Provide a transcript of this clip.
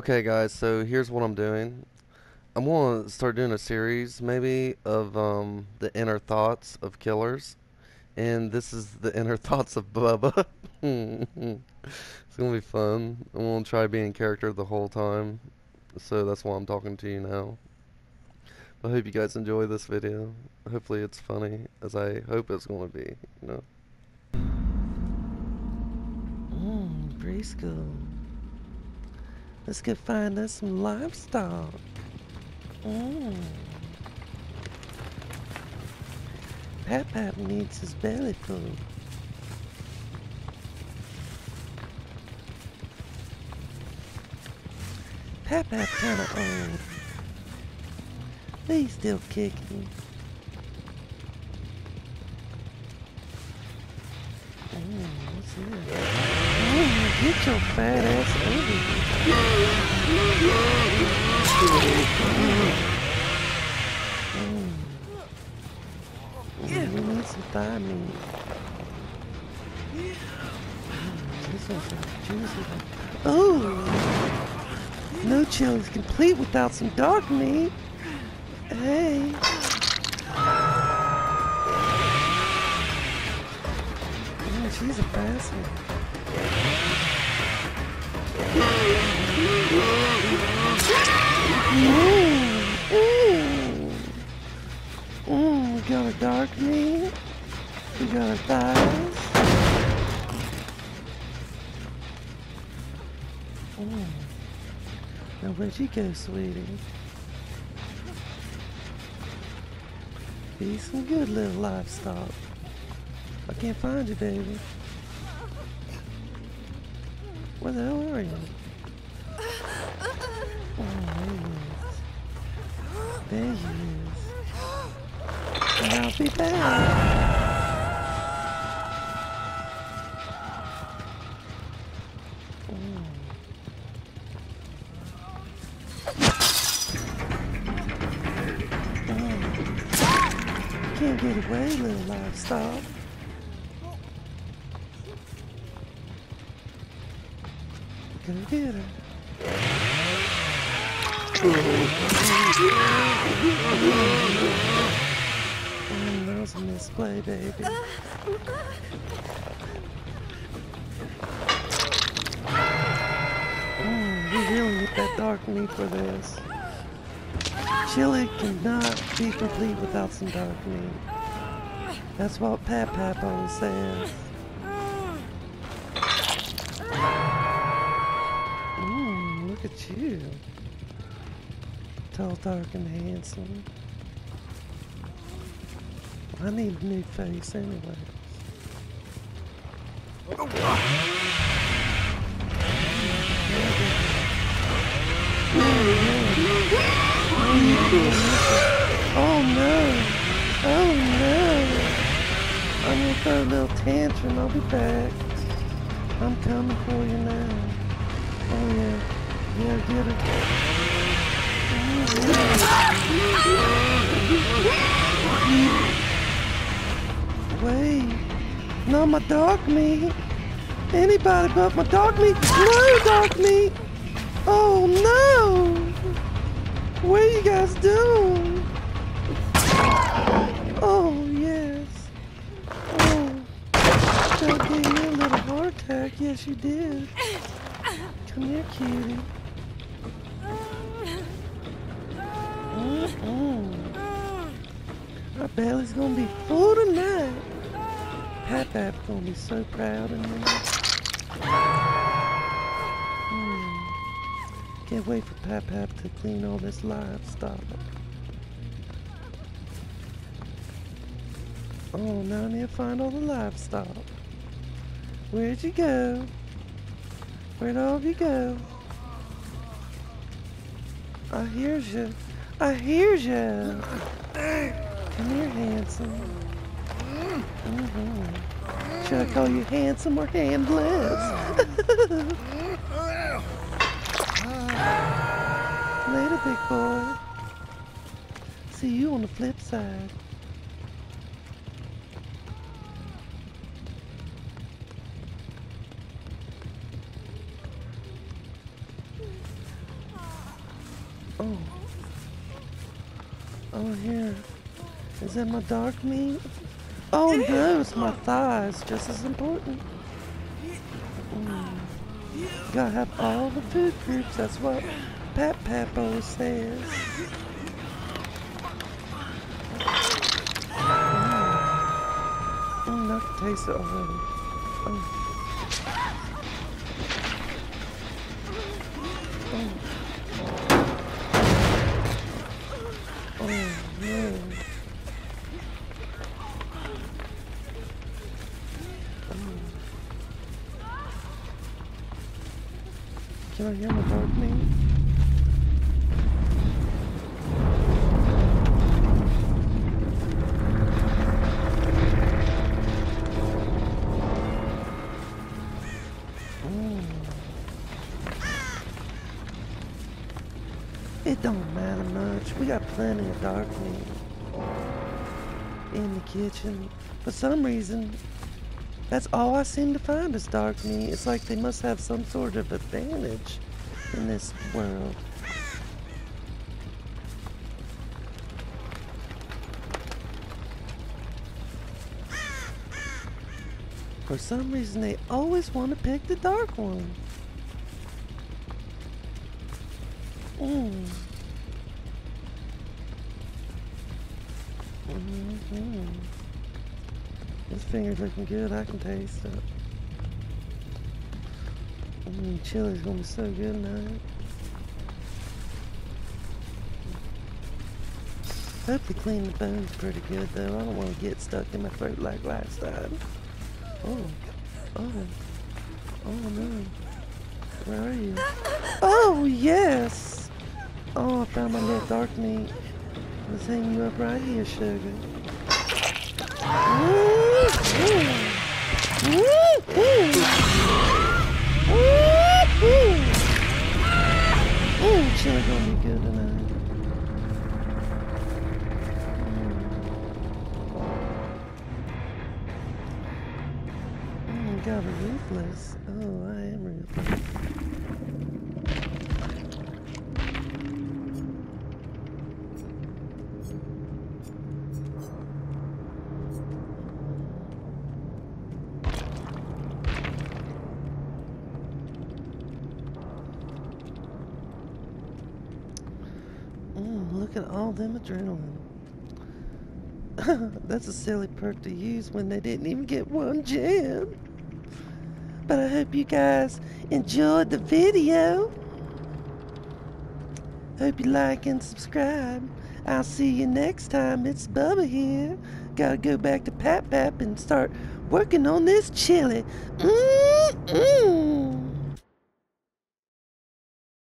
Okay, guys, so here's what I'm doing. I'm going to start doing a series, maybe, of um, the inner thoughts of killers. And this is the inner thoughts of Bubba. it's going to be fun. I'm going to try being character the whole time. So that's why I'm talking to you now. I hope you guys enjoy this video. Hopefully it's funny, as I hope it's going to be, you know. Mmm, preschool. Let's go find us some livestock. Mm. Pap needs his belly full. Pap kinda old. But he's still kicking. Get your fat ass over here. Mm. Mm, need some this one's juicy. Oh! No chili's complete without some dark meat. Hey. Mm, she's a fast one. Thighs. Mmm. Now where'd you go, sweetie? Be some good little livestock. I can't find you, baby. Where the hell are you? Oh, there he is. There he is. And I'll be back. Can't get away, little livestock. Go get her. That was a misplay, baby. Mm, we really need that dark meat for this. Chili cannot be complete without some dark meat. That's what Pap Pap always says. Look at you. Tall, dark, and handsome. I need a new face anyway. Oh Oh, no! Oh no! I'm gonna throw a little tantrum. I'll be back. I'm coming for you now. Oh yeah. Yeah, get it. Wait. Not my dog meat. Anybody but my dog meat. No dog meat. Oh no! What are you guys doing? Oh yes. Oh. That gave me a little heart attack. Yes, you did. Come here, cutie. Mm-mm. Our belly's gonna be full tonight. Pap Pap's gonna be so proud of me. Can't wait for Pap Pap to clean all this livestock. Oh, now I need to find all the livestock. Where'd you go? Where'd all of you go? I hears you. I hears you. Come here, handsome. hmm Should I call you handsome or handless? Later, big boy. See you on the flip side. Oh. Oh, here. Is that my dark meat? Oh no, it's my thighs. Just as important. Gotta have all the food groups. That's what Pap Pap always says. Mm, I can taste it already. Oh, Can I hear my dog name? It don't matter much. We got plenty of dark meat in the kitchen. For some reason, that's all I seem to find is dark meat. It's like they must have some sort of advantage in this world. For some reason, they always want to pick the dark one. Mm. Mm-hmm. This finger's looking good. I can taste it. Mm, chili's gonna be so good now. Hope they clean the bones pretty good though. I don't want to get stuck in my throat like last time. Oh, oh, oh no. Where are you? Oh yes! Oh, I found my little dark meat. Let's hang you up right here, sugar. Ooh, chili gonna be good tonight. Mm, God, ruthless. Oh, I am ruthless. Mm, look at all them adrenaline. That's a silly perk to use when they didn't even get one gem. But I hope you guys enjoyed the video. Hope you like and subscribe. I'll see you next time. It's Bubba here. Gotta go back to Pap Pap and start working on this chili. Mm-mm.